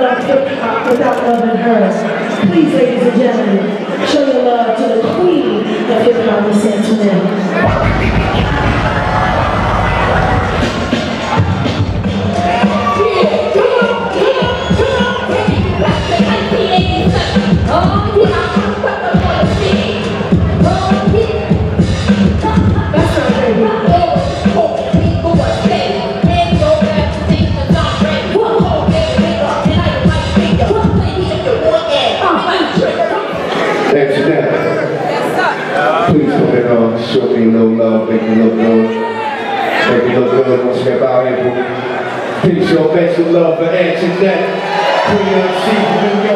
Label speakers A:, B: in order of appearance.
A: love hip-hop without loving hers. Please, ladies and gentlemen, show your love to the queen of hip-hop, Miss Antoinette.
B: Please come in on, show me a little love, make me look good. Make me look good once we out here. Please show make some love for Antoinette. Queen of the